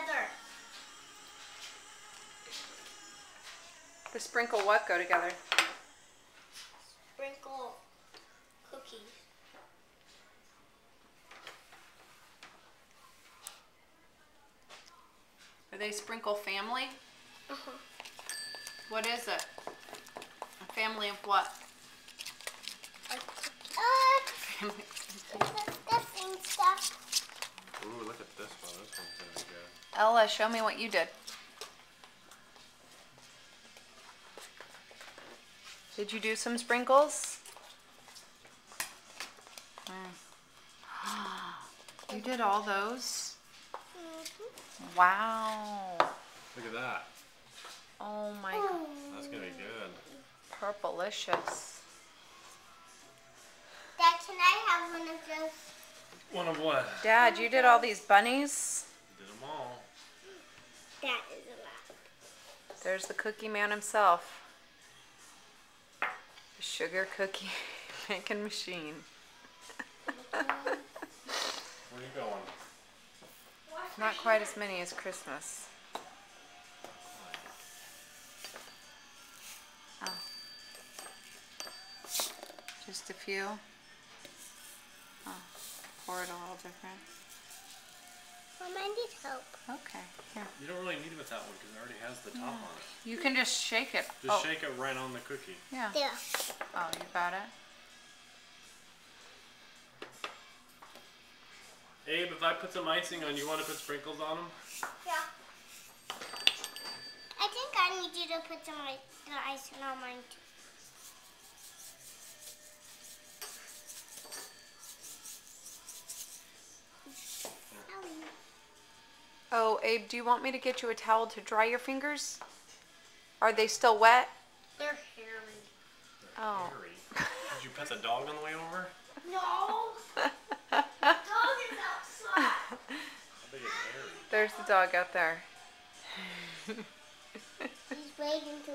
together. The sprinkle what go together? Sprinkle cookies. Are they sprinkle family? Uh-huh. What is it? A family of what? Uh, Family. stuff. Ooh, look at this one. This one's gonna be good. Ella, show me what you did. Did you do some sprinkles? Mm. You did all those? Mm-hmm. Wow. Look at that. Oh my god. That's gonna be good. Purplicious. Dad, can I have one of those? One of what? Dad, you did all these bunnies? There's the cookie man himself. The sugar cookie making machine. Where are you going? Not quite as many as Christmas. Oh. Just a few. Oh, pour it a little different. Mom, I need help. Okay, here. You don't really need it with that one because it already has the top on it. You can just shake it. Just oh, shake it right on the cookie. Yeah. There. Oh, you got it? Abe, if I put some icing on, you want to put sprinkles on them? Yeah. I think I need you to put some the icing on mine too. Oh, Abe, do you want me to get you a towel to dry your fingers? Are they still wet? They're hairy. Oh. Hairy. Did you pet the dog on the way over? No. The dog is outside. How big is hairy? There's the dog out there. He's waiting to